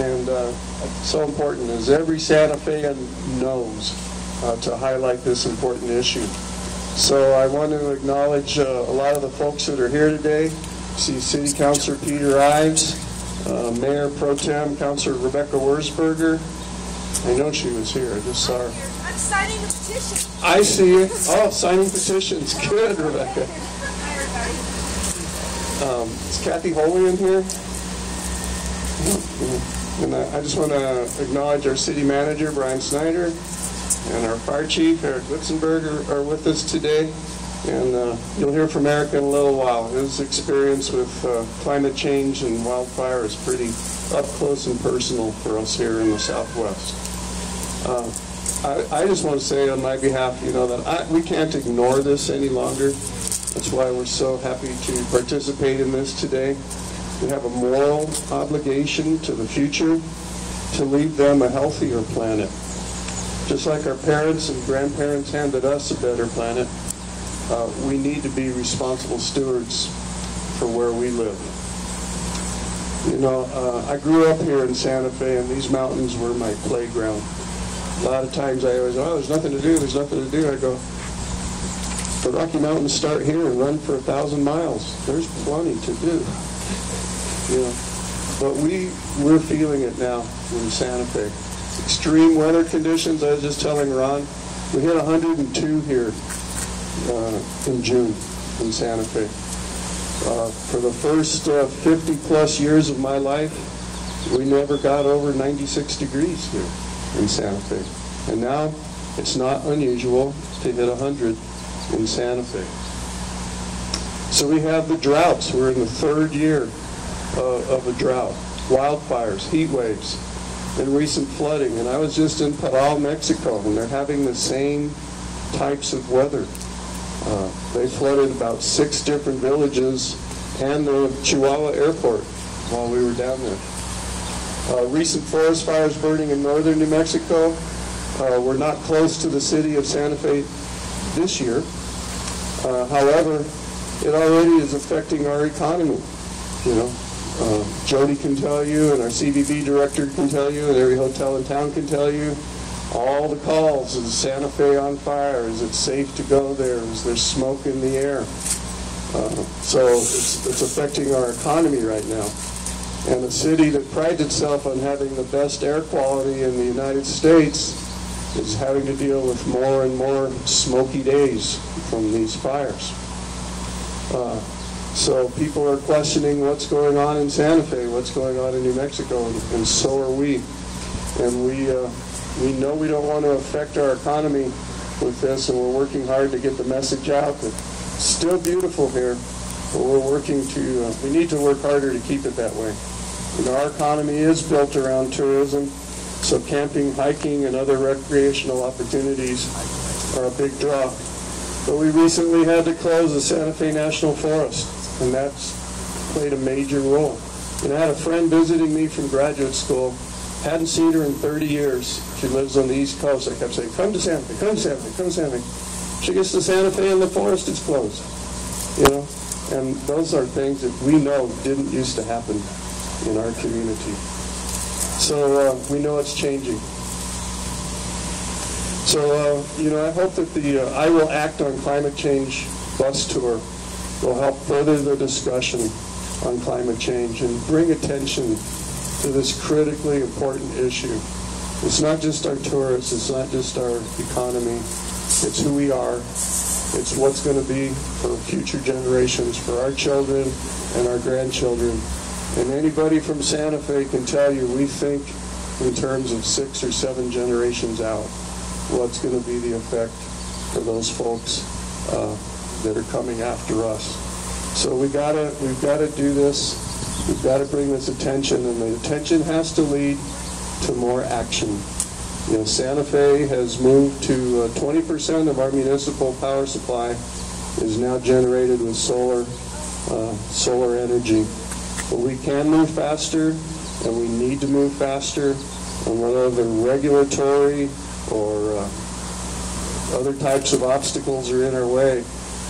And uh, so important, as every Santa Fean knows, uh, to highlight this important issue. So I want to acknowledge uh, a lot of the folks that are here today. See City Councilor Peter Ives, uh, Mayor Pro Tem Councilor Rebecca Wurzburger. I know she was here. I just saw her. I'm signing a petition. I see you. Oh, signing petitions. Good, Rebecca. Um, is Kathy Holian here? And I I just want to acknowledge our city manager, Brian Snyder, and our fire chief, Eric Litzenberg, are- are with us today. And uh, you'll hear from Eric in a little while. His experience with uh, climate change and wildfire is pretty up close and personal for us here in the Southwest. Uh, I, I just want to say on my behalf, you know, that I, we can't ignore this any longer. That's why we're so happy to participate in this today. We have a moral obligation to the future to leave them a healthier planet. Just like our parents and grandparents handed us a better planet, uh, we need to be responsible stewards for where we live. You know, uh, I grew up here in Santa Fe, and these mountains were my playground. A lot of times I always, oh, there's nothing to do, there's nothing to do. I go, the Rocky Mountains start here and run for a thousand miles. There's plenty to do. Know, but we we're feeling it now in Santa Fe. Extreme weather conditions. I was just telling Ron, we hit 102 here uh, in June in Santa Fe. Uh, for the first uh, 50 plus years of my life, we never got over 96 degrees here in Santa Fe. And now it's not unusual to hit 100 in Santa Fe. So we have the droughts. We're in the third year uh, of a drought. Wildfires, heat waves, and recent flooding. And I was just in Parral, Mexico, and they're having the same types of weather. Uh, they flooded about six different villages and the Chihuahua airport while we were down there. Uh, recent forest fires burning in northern New Mexico. Uh, we're not close to the city of Santa Fe this year. Uh, however, it already is affecting our economy. You know, uh, Jody can tell you, and our CVB director can tell you, and every hotel in town can tell you. All the calls is Santa Fe on fire? Is it safe to go there? Is there smoke in the air? Uh, so it's, it's affecting our economy right now. And a city that prides itself on having the best air quality in the United States is having to deal with more and more smoky days from these fires. Uh, so people are questioning what's going on in Santa Fe, what's going on in New Mexico, and, and so are we. And we, uh, we know we don't want to affect our economy with this, and we're working hard to get the message out that it's still beautiful here, but we're working to, uh, we need to work harder to keep it that way. Know, our economy is built around tourism, so camping, hiking, and other recreational opportunities are a big draw. But we recently had to close the Santa Fe National Forest, and that's played a major role. And I had a friend visiting me from graduate school, hadn't seen her in 30 years. She lives on the East Coast. I kept saying, come to Santa Fe, come to Santa Fe, come to Santa Fe. She gets to Santa Fe and the forest is closed, you know? And those are things that we know didn't used to happen in our community. So uh, we know it's changing. So, uh, you know, I hope that the uh, I Will Act on Climate Change bus tour will help further the discussion on climate change and bring attention to this critically important issue. It's not just our tourists, it's not just our economy, it's who we are, it's what's going to be for future generations, for our children and our grandchildren. And anybody from Santa Fe can tell you we think in terms of six or seven generations out what's going to be the effect for those folks uh, that are coming after us. So we gotta we've got to do this. We've got to bring this attention, and the attention has to lead to more action. You know, Santa Fe has moved to uh, 20% of our municipal power supply is now generated with solar uh, solar energy. But we can move faster, and we need to move faster. And whether the regulatory or uh, other types of obstacles are in our way,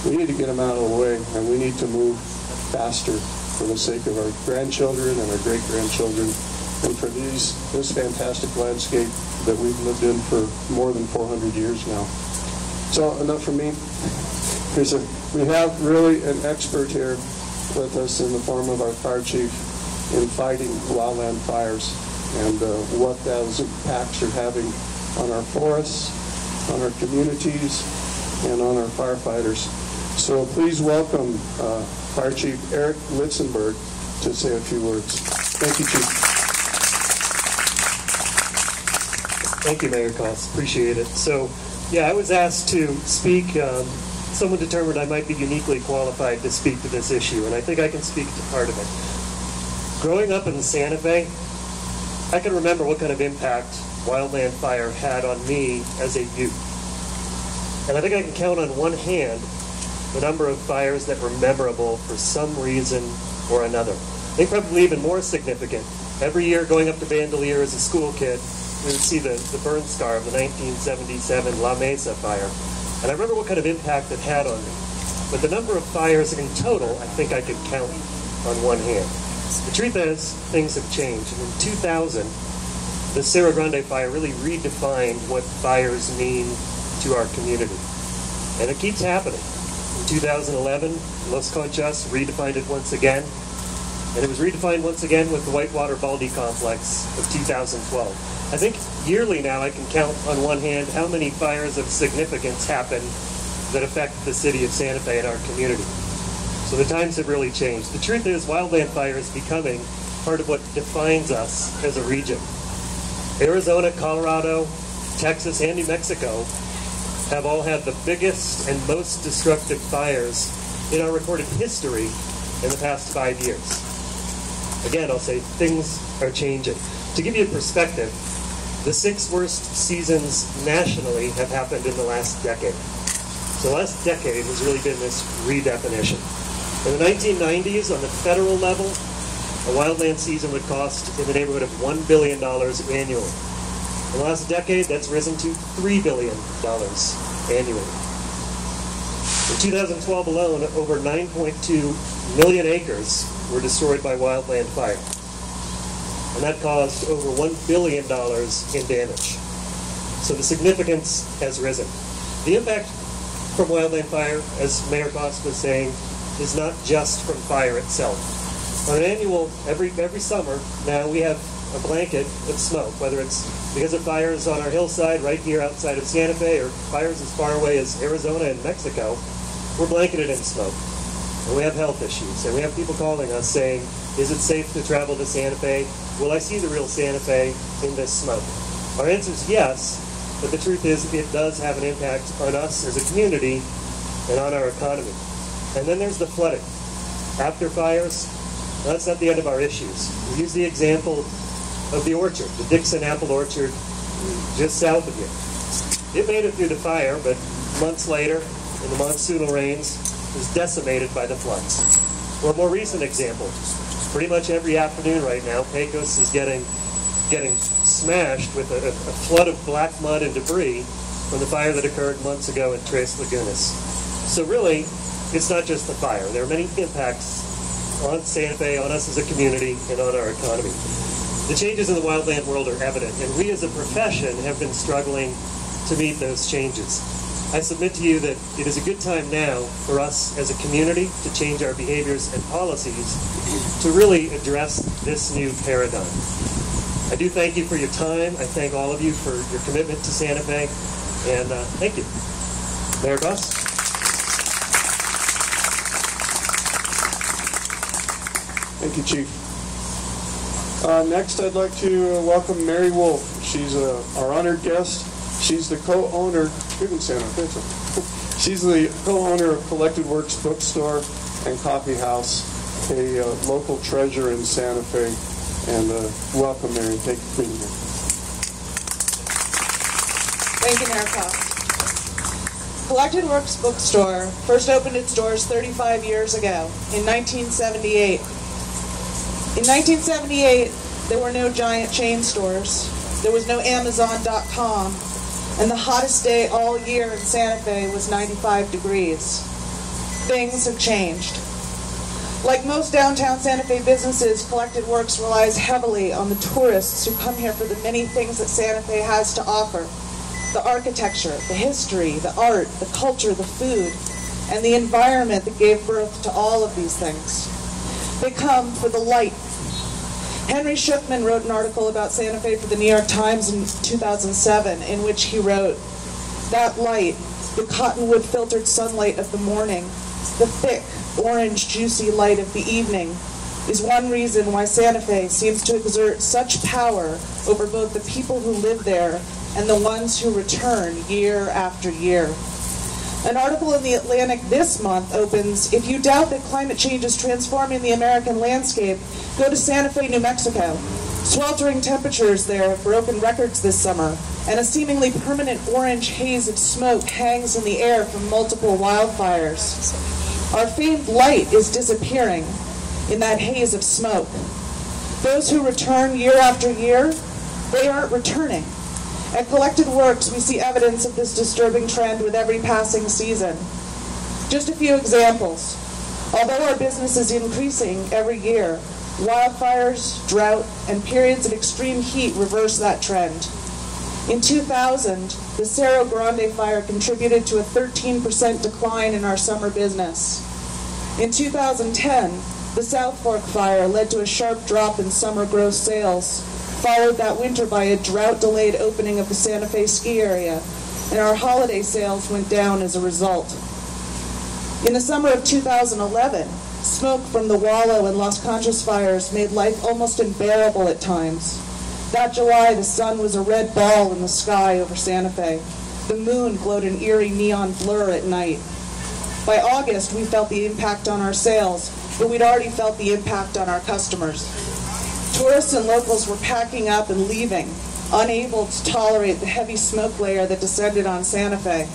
we need to get them out of the way, and we need to move faster for the sake of our grandchildren and our great grandchildren and for these this fantastic landscape that we've lived in for more than 400 years now. So enough for me. Here's a, we have really an expert here with us in the form of our fire chief in fighting wildland fires and uh, what those impacts are having on our forests, on our communities, and on our firefighters. So please welcome uh, Fire Chief Eric Litzenberg to say a few words. Thank you, Chief. Thank you, Mayor Coss. Appreciate it. So, yeah, I was asked to speak. Um, someone determined I might be uniquely qualified to speak to this issue, and I think I can speak to part of it. Growing up in Santa Fe, I can remember what kind of impact wildland fire had on me as a youth. And I think I can count on one hand the number of fires that were memorable for some reason or another. I think probably even more significant. Every year going up to Bandelier as a school kid, we would see the, the burn scar of the 1977 La Mesa fire. And I remember what kind of impact it had on me. But the number of fires in total, I think I could count on one hand. The truth is, things have changed. And in 2000, the Cerro Grande fire really redefined what fires mean to our community. And it keeps happening. In 2011, Los Conchas redefined it once again. And it was redefined once again with the Whitewater Baldy Complex of 2012. I think yearly now I can count on one hand how many fires of significance happen that affect the city of Santa Fe and our community. So the times have really changed. The truth is, wildland fire is becoming part of what defines us as a region. Arizona, Colorado, Texas, and New Mexico have all had the biggest and most destructive fires in our recorded history in the past five years. Again, I'll say things are changing. To give you a perspective, the six worst seasons nationally have happened in the last decade. So the last decade has really been this redefinition. In the 1990s, on the federal level, a wildland season would cost in the neighborhood of $1 billion annually. In the last decade, that's risen to $3 billion annually. In 2012 alone, over 9.2 million acres were destroyed by wildland fire. And that caused over $1 billion in damage. So the significance has risen. The impact from wildland fire, as Mayor Coss was saying, is not just from fire itself. On an annual, every, every summer, now we have a blanket of smoke, whether it's because of fires on our hillside right here outside of Santa Fe or fires as far away as Arizona and Mexico, we're blanketed in smoke. And we have health issues. And we have people calling us saying, is it safe to travel to Santa Fe? Will I see the real Santa Fe in this smoke? Our answer is yes, but the truth is it does have an impact on us as a community and on our economy. And then there's the flooding. After fires, that's not the end of our issues. We use the example of the orchard, the Dixon Apple Orchard, just south of here. It made it through the fire, but months later, in the monsoonal rains, was decimated by the floods. Or a more recent example, pretty much every afternoon right now, Pecos is getting getting smashed with a, a, flood of black mud and debris from the fire that occurred months ago in Tres Lagunas. So really, it's not just the fire. There are many impacts on Santa Fe, on us as a community, and on our economy. The changes in the wildland world are evident, and we as a profession have been struggling to meet those changes. I submit to you that it is a good time now for us as a community to change our behaviors and policies to really address this new paradigm. I do thank you for your time. I thank all of you for your commitment to Santa Fe, and uh, thank you. Mayor Coss. Thank you, Chief. Uh, next, I'd like to uh, welcome Mary Wolf. She's uh, our honored guest. She's the co-owner. We can stand up. She's the co-owner of Collected Works Bookstore and Coffee House, a uh, local treasure in Santa Fe. And welcome, Mary. Thank you for being here. Thank you, Mayor Coss. Collected Works Bookstore first opened its doors 35 years ago in 1978. In 1978, there were no giant chain stores. There was no Amazon.com. And the hottest day all year in Santa Fe was 95 degrees. Things have changed. Like most downtown Santa Fe businesses, Collected Works relies heavily on the tourists who come here for the many things that Santa Fe has to offer the architecture, the history, the art, the culture, the food, and the environment that gave birth to all of these things. They come for the light. Henry Shukman wrote an article about Santa Fe for the New York Times in 2007 in which he wrote, That light, the cottonwood filtered sunlight of the morning, the thick, orange, juicy light of the evening, is one reason why Santa Fe seems to exert such power over both the people who live there and the ones who return year after year. An article in the Atlantic this month opens If you doubt that climate change is transforming the American landscape, go to Santa Fe, New Mexico. Sweltering temperatures there have broken records this summer, and a seemingly permanent orange haze of smoke hangs in the air from multiple wildfires. Our famed light is disappearing in that haze of smoke. Those who return year after year, they aren't returning. At Collected Works, we see evidence of this disturbing trend with every passing season. Just a few examples. Although our business is increasing every year, wildfires, drought, and periods of extreme heat reverse that trend. In 2000, the Cerro Grande fire contributed to a 13% decline in our summer business. In 2010, the South Fork fire led to a sharp drop in summer gross sales, followed that winter by a drought delayed opening of the Santa Fe ski area, and our holiday sales went down as a result. In the summer of 2011, smoke from the Wallow and Las Conchas fires made life almost unbearable at times. That July, the sun was a red ball in the sky over Santa Fe. The moon glowed an eerie neon blur at night. By August, we felt the impact on our sales, but we'd already felt the impact on our customers. Tourists and locals were packing up and leaving, unable to tolerate the heavy smoke layer that descended on Santa Fe.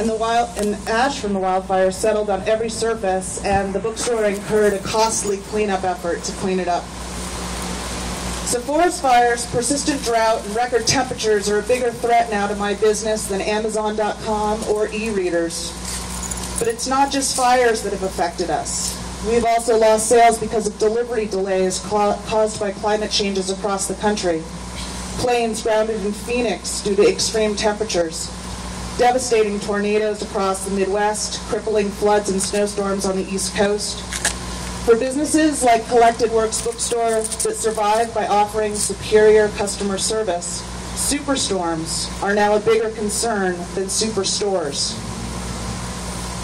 And the wild and ash from the wildfire settled on every surface, and the bookstore incurred a costly cleanup effort to clean it up. So forest fires, persistent drought, and record temperatures are a bigger threat now to my business than Amazon.com or e-readers. But it's not just fires that have affected us. We've also lost sales because of delivery delays caused by climate changes across the country. Planes grounded in Phoenix due to extreme temperatures. Devastating tornadoes across the Midwest, crippling floods and snowstorms on the East Coast. For businesses like Collected Works Bookstore that survive by offering superior customer service, superstorms are now a bigger concern than superstores.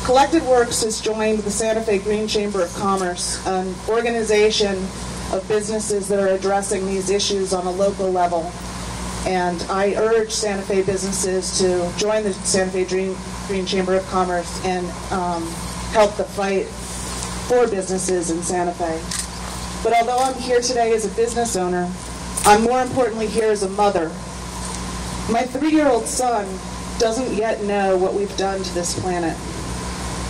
Collected Works has joined the Santa Fe Green Chamber of Commerce, an organization of businesses that are addressing these issues on a local level. And I urge Santa Fe businesses to join the Santa Fe Green, Green Chamber of Commerce and um, help the fight for businesses in Santa Fe. But although I'm here today as a business owner, I'm more importantly here as a mother. My three-year-old son doesn't yet know what we've done to this planet.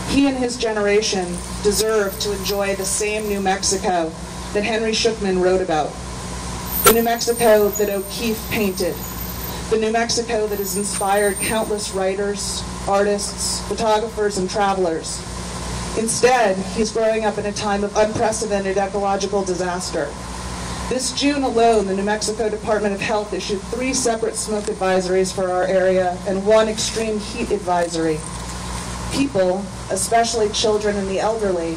He and his generation deserve to enjoy the same New Mexico that Henry Shukman wrote about. The New Mexico that O'Keeffe painted. The New Mexico that has inspired countless writers, artists, photographers, and travelers. Instead, he's growing up in a time of unprecedented ecological disaster. This June alone, the New Mexico Department of Health issued three separate smoke advisories for our area and one extreme heat advisory people, especially children and the elderly,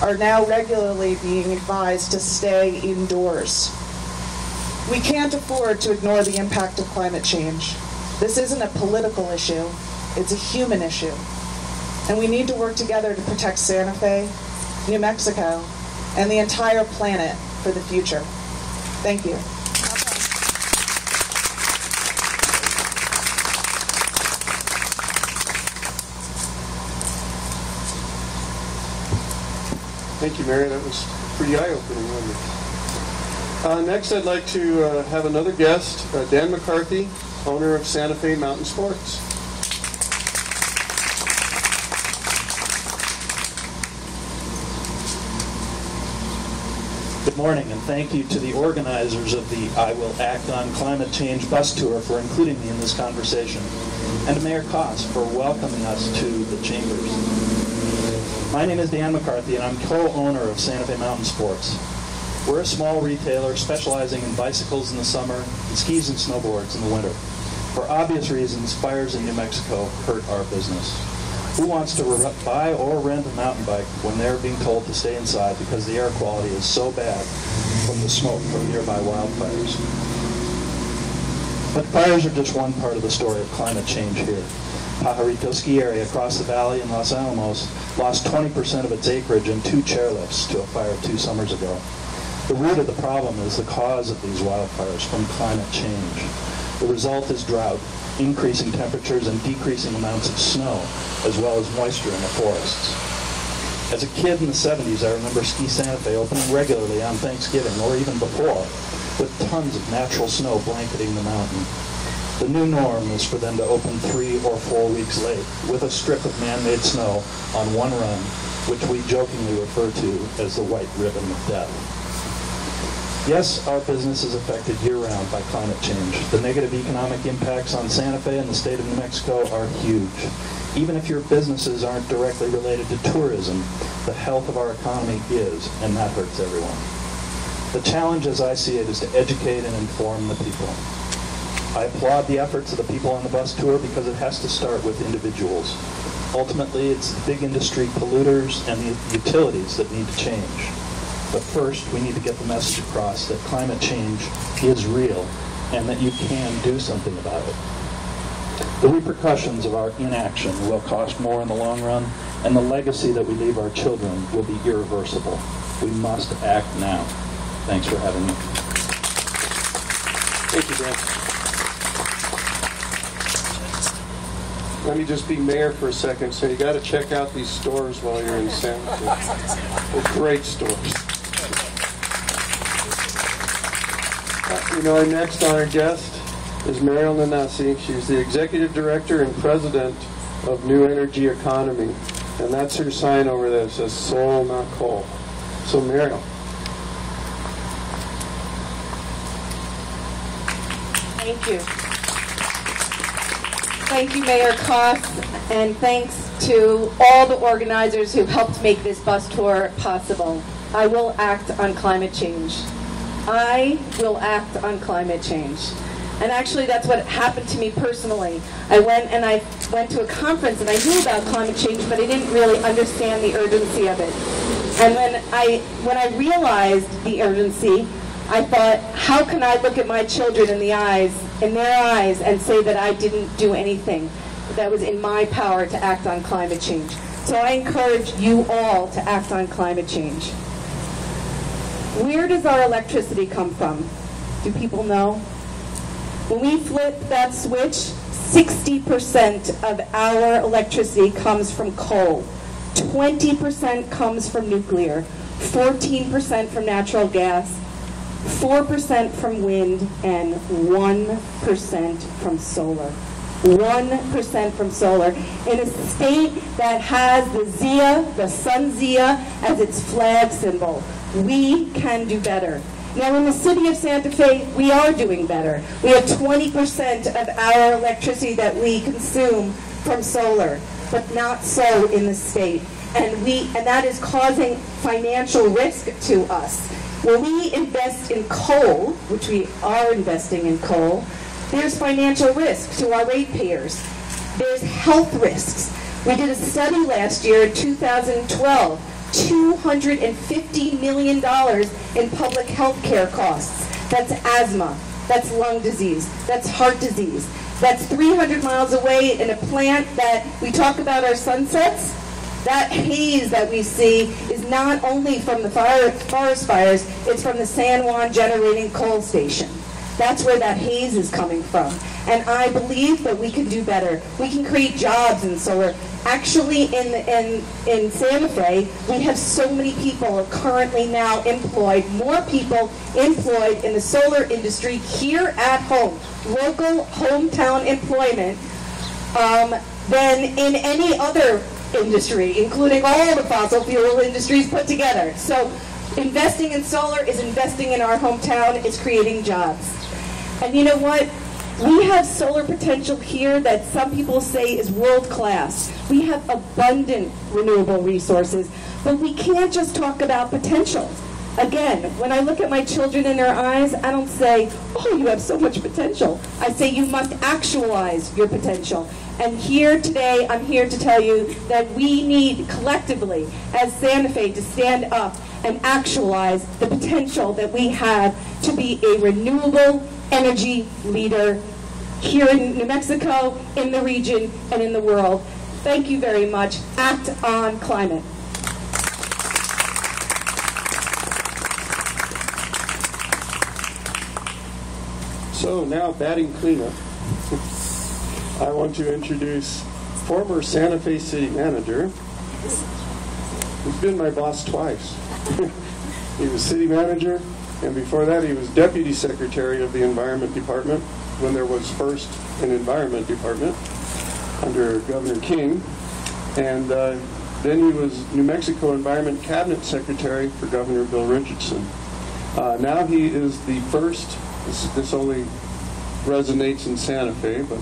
are now regularly being advised to stay indoors. We can't afford to ignore the impact of climate change. This isn't a political issue, it's a human issue. And we need to work together to protect Santa Fe, New Mexico, and the entire planet for the future. Thank you. Thank you, Mary. That was pretty eye-opening, wasn't it? Uh, next, I'd like to uh, have another guest, uh, Dan McCarthy, owner of Santa Fe Mountain Sports. Good morning, and thank you to the organizers of the I Will Act on Climate Change bus tour for including me in this conversation, and Mayor Coss for welcoming us to the chambers. My name is Dan McCarthy, and I'm co-owner of Santa Fe Mountain Sports. We're a small retailer specializing in bicycles in the summer and skis and snowboards in the winter. For obvious reasons, fires in New Mexico hurt our business. Who wants to buy or rent a mountain bike when they're being told to stay inside because the air quality is so bad from the smoke from nearby wildfires? But fires are just one part of the story of climate change here. Pajarito ski area across the valley in Los Alamos lost 20% of its acreage and two chairlifts to a fire two summers ago. The root of the problem is the cause of these wildfires from climate change. The result is drought, increasing temperatures and decreasing amounts of snow, as well as moisture in the forests. As a kid in the 70s, I remember Ski Santa Fe opening regularly on Thanksgiving or even before, with tons of natural snow blanketing the mountain. The new norm is for them to open three or four weeks late with a strip of man-made snow on one run, which we jokingly refer to as the white ribbon of death. Yes, our business is affected year-round by climate change. The negative economic impacts on Santa Fe and the state of New Mexico are huge. Even if your businesses aren't directly related to tourism, the health of our economy is, and that hurts everyone. The challenge as I see it is to educate and inform the people. I applaud the efforts of the people on the bus tour because it has to start with individuals. Ultimately, it's big industry polluters and the utilities that need to change. But first, we need to get the message across that climate change is real and that you can do something about it. The repercussions of our inaction will cost more in the long run, and the legacy that we leave our children will be irreversible. We must act now. Thanks for having me. Thank you, Dan. Let me just be mayor for a second. So you got to check out these stores while you're in San Francisco. Great stores. Uh, You know, our next honored guest is Mariel Nanasi. She's the executive director and president of New Energy Economy. And that's her sign over there. It says soul, not coal. So, Mariel. Thank you. Thank you, Mayor Coss, and thanks to all the organizers who helped make this bus tour possible. I will act on climate change. I will act on climate change. And actually, that's what happened to me personally. I went and I went to a conference and I knew about climate change, but I didn't really understand the urgency of it. And when I when I realized the urgency, I thought, how can I look at my children in the eyes, in their eyes, and say that I didn't do anything that was in my power to act on climate change? So I encourage you all to act on climate change. Where does our electricity come from? Do people know? When we flip that switch, 60% of our electricity comes from coal, 20% comes from nuclear, 14% from natural gas, 4% from wind, and 1% from solar. 1% from solar. In a state that has the Zia, the Sun Zia, as its flag symbol, we can do better. Now, in the city of Santa Fe, we are doing better. We have 20% of our electricity that we consume from solar, but not so in the state. And we and that is causing financial risk to us. When we invest in coal, which we are investing in coal, there's financial risk to our ratepayers. There's health risks. We did a study last year in 2012 $250 million in public health care costs. That's asthma, that's lung disease, that's heart disease. That's 300 miles away in a plant that we talk about our sunsets. That haze that we see is not only from the fire, forest fires, it's from the San Juan Generating Coal Station. That's where that haze is coming from. And I believe that we can do better. We can create jobs in solar. Actually, in, in, in Santa Fe, we have so many people currently now employed, more people employed in the solar industry here at home, local hometown employment, um, than in any other industry, including all the fossil fuel industries put together. So investing in solar is investing in our hometown, it's creating jobs. And you know what? We have solar potential here that some people say is world class. We have abundant renewable resources, but we can't just talk about potential. Again, when I look at my children in their eyes, I don't say, oh, you have so much potential. I say you must actualize your potential. And here today, I'm here to tell you that we need collectively, as Santa Fe, to stand up and actualize the potential that we have to be a renewable energy leader here in New Mexico, in the region, and in the world. Thank you very much. Act on climate. So now batting cleanup. I want to introduce former Santa Fe City Manager, He's been my boss twice. he was city manager, and before that, he was deputy secretary of the Environment Department when there was first an Environment Department under Governor King. And uh, then he was New Mexico Environment Cabinet Secretary for Governor Bill Richardson. Uh, now he is the first, this, this only resonates in Santa Fe, but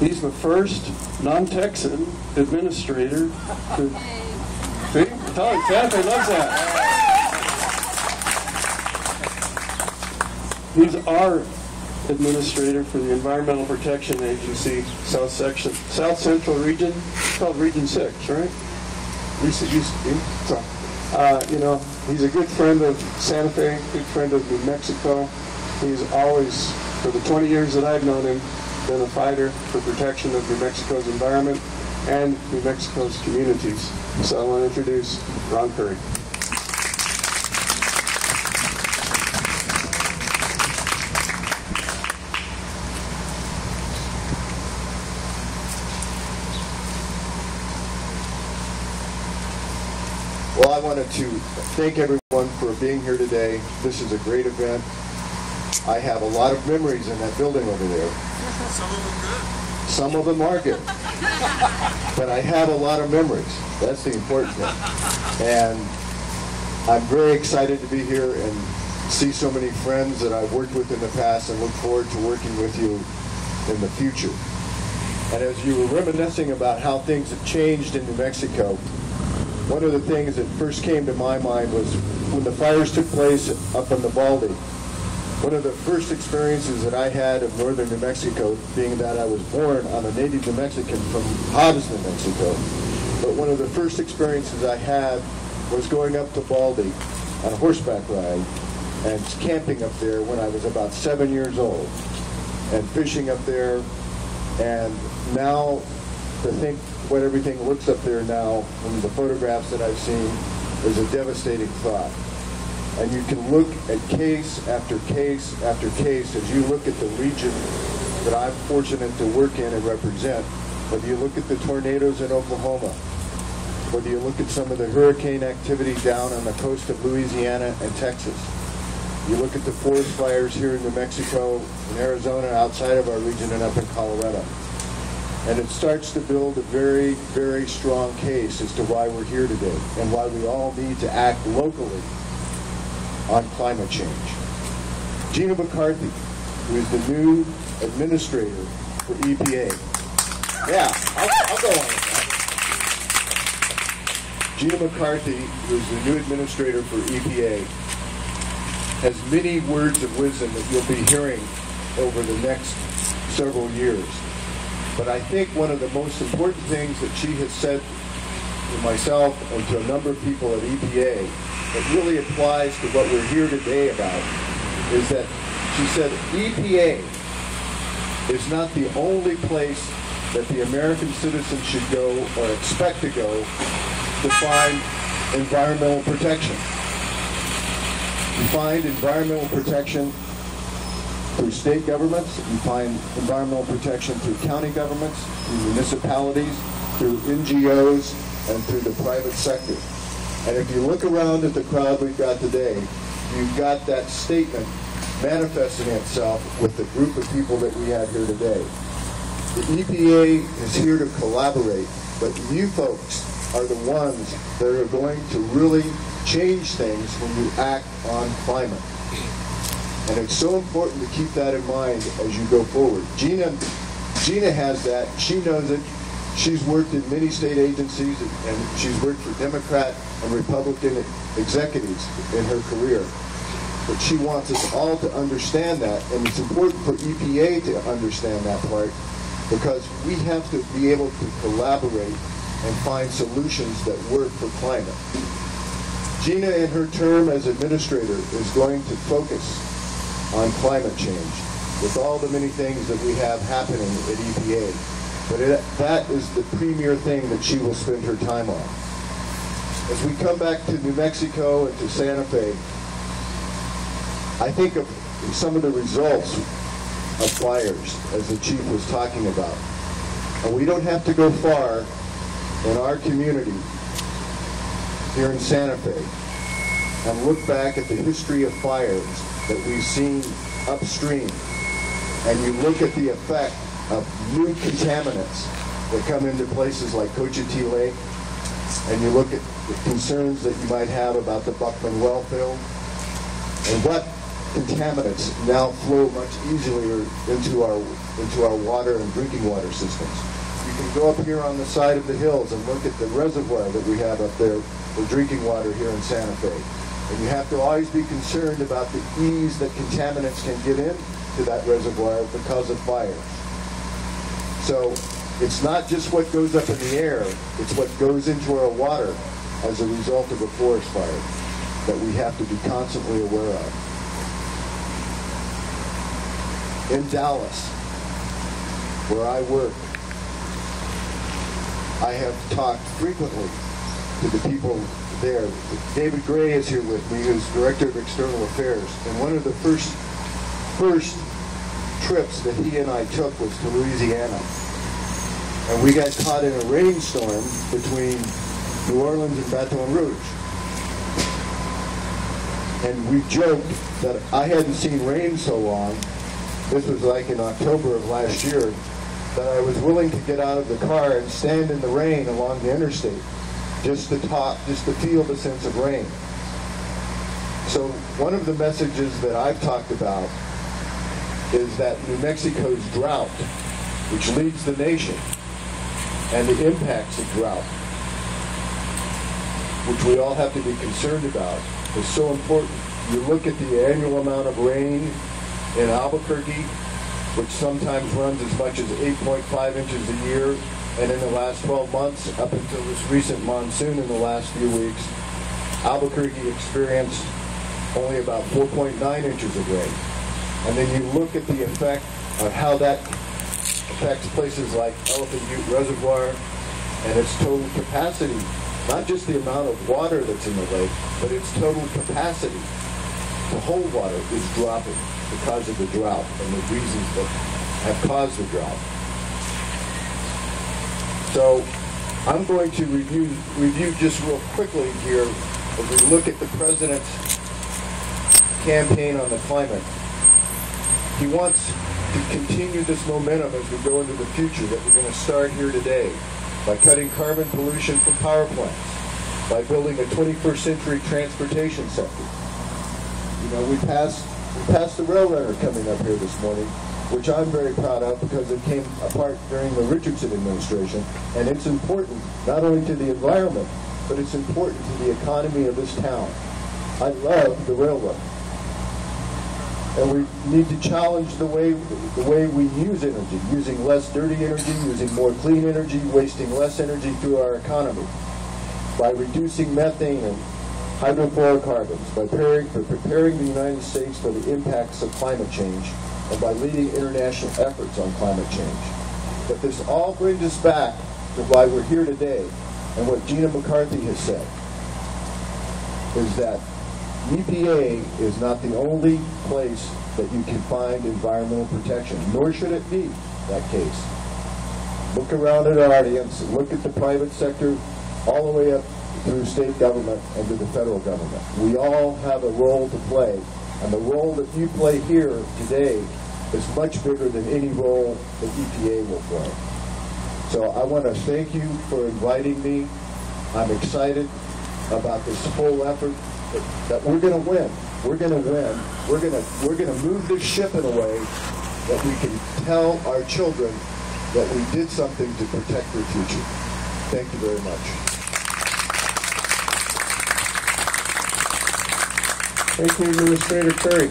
he's the first non-Texan administrator to, see? Santa Fe loves that. He's our administrator for the Environmental Protection Agency, South Section, South Central Region, it's called Region Six, right? It used to be. So, uh, you know, he's a good friend of Santa Fe, good friend of New Mexico. He's always, for the 20 years that I've known him, been a fighter for protection of New Mexico's environment and New Mexico's communities. So I want to introduce Ron Curry. Well, I wanted to thank everyone for being here today. This is a great event. I have a lot of memories in that building over there. Some of them good. Some of them are good. but I have a lot of memories. That's the important thing. And I'm very excited to be here and see so many friends that I've worked with in the past and look forward to working with you in the future. And as you were reminiscing about how things have changed in New Mexico, one of the things that first came to my mind was when the fires took place up in the Baldy. One of the first experiences that I had of northern New Mexico, being that I was born, I'm a native New Mexican from Hobbs, New Mexico. But one of the first experiences I had was going up to Baldy on a horseback ride and camping up there when I was about seven years old and fishing up there. And now to think what everything looks up there now from the photographs that I've seen is a devastating thought. And you can look at case after case after case as you look at the region that I'm fortunate to work in and represent. Whether you look at the tornadoes in Oklahoma, whether you look at some of the hurricane activity down on the coast of Louisiana and Texas, you look at the forest fires here in New Mexico, and Arizona, outside of our region, and up in Colorado. And it starts to build a very, very strong case as to why we're here today and why we all need to act locally on climate change. Gina McCarthy, who is the new administrator for EPA. Yeah, I'll, I'll go on. Gina McCarthy, who is the new administrator for EPA, has many words of wisdom that you'll be hearing over the next several years. But I think one of the most important things that she has said to myself and to a number of people at EPA that really applies to what we're here today about is that she said EPA is not the only place that the American citizen should go or expect to go to find environmental protection. You find environmental protection through state governments, you find environmental protection through county governments, through municipalities, through NGOs, and through the private sector. And if you look around at the crowd we've got today, you've got that statement manifesting itself with the group of people that we have here today. The EPA is here to collaborate, but you folks are the ones that are going to really change things when you act on climate. And it's so important to keep that in mind as you go forward. Gina, Gina has that. She knows it. She's worked in many state agencies and she's worked for Democrat and Republican executives in her career. But she wants us all to understand that, and it's important for EPA to understand that part because we have to be able to collaborate and find solutions that work for climate. Gina, in her term as administrator, is going to focus on climate change with all the many things that we have happening at EPA. But it, that is the premier thing that she will spend her time on. As we come back to New Mexico and to Santa Fe, I think of some of the results of fires, as the chief was talking about. And we don't have to go far in our community here in Santa Fe and look back at the history of fires that we've seen upstream and you look at the effect of new contaminants that come into places like Cochiti Lake and you look at the concerns that you might have about the Buckman well field and what contaminants now flow much easier into our into our water and drinking water systems. You can go up here on the side of the hills and look at the reservoir that we have up there for drinking water here in Santa Fe. And you have to always be concerned about the ease that contaminants can get in to that reservoir because of fire. So it's not just what goes up in the air, it's what goes into our water as a result of a forest fire that we have to be constantly aware of. In Dallas, where I work, I have talked frequently to the people there. David Gray is here with me, who's Director of External Affairs. And one of the first first trips that he and I took was to Louisiana. And we got caught in a rainstorm between New Orleans and Baton Rouge. And we joked that I hadn't seen rain so long, this was like in October of last year, that I was willing to get out of the car and stand in the rain along the interstate just to talk, just to feel the sense of rain. So one of the messages that I've talked about is that New Mexico's drought, which leads the nation, and the impacts of drought, which we all have to be concerned about, is so important. You look at the annual amount of rain in Albuquerque, which sometimes runs as much as 8.5 inches a year, and in the last 12 months, up until this recent monsoon in the last few weeks, Albuquerque experienced only about 4.9 inches of rain. And then you look at the effect of how that affects places like Elephant Butte Reservoir and its total capacity, not just the amount of water that's in the lake, but its total capacity to hold water is dropping because of the drought and the reasons that have caused the drought. So I'm going to review, review just real quickly here as we look at the president's campaign on the climate. He wants to continue this momentum as we go into the future that we're going to start here today by cutting carbon pollution from power plants, by building a 21st century transportation sector. You know, we passed we passed the rail runner coming up here this morning, which I'm very proud of because it came apart during the Richardson administration, and it's important not only to the environment, but it's important to the economy of this town. I love the railroad. And we need to challenge the way the way we use energy, using less dirty energy, using more clean energy, wasting less energy through our economy, by reducing methane and hydrofluorocarbons, by preparing, by preparing the United States for the impacts of climate change, and by leading international efforts on climate change. But this all brings us back to why we're here today, and what Gina McCarthy has said, is that EPA is not the only place that you can find environmental protection, nor should it be that case. Look around at our audience, look at the private sector, all the way up through state government and to the federal government. We all have a role to play, and the role that you play here today is much bigger than any role that EPA will play. So I want to thank you for inviting me. I'm excited about this whole effort that we're going to win. we're going to win. We're going to we're going to move this ship in a way that we can tell our children that we did something to protect their future. Thank you very much. Thank you, Administrator Curry.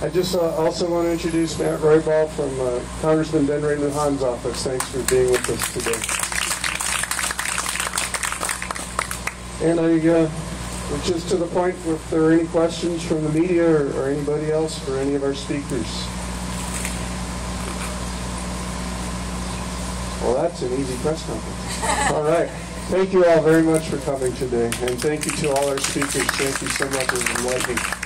I just uh, also want to introduce Matt Roybal from uh, Congressman Ben Ray Lujan's office. Thanks for being with us today. And I, uh, just to the point, if there are any questions from the media or, or anybody else for any of our speakers. Well, that's an easy press conference. All right. Thank you all very much for coming today. And thank you to all our speakers. Thank you so much. It was enlightening.